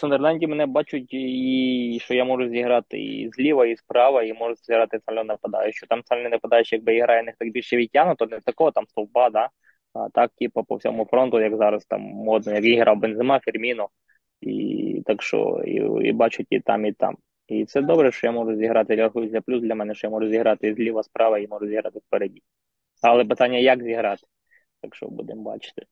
Сандерленді мене бачать, і що я можу зіграти і зліва, і справа, і можу зіграти цільно нападаючу. Там цільний нападаючий, якби грає не так більше відтягнуто, не такого там стовба, да? а так, типу, по всьому фронту, як зараз там модно, як і грав Бензима, Ферміно. І так що і, і бачать і там, і там. І це добре, що я можу зіграти рахується плюс для мене, що я можу зіграти і зліва, справа і можу зіграти впереді. Але питання, як зіграти? Так що будемо бачити.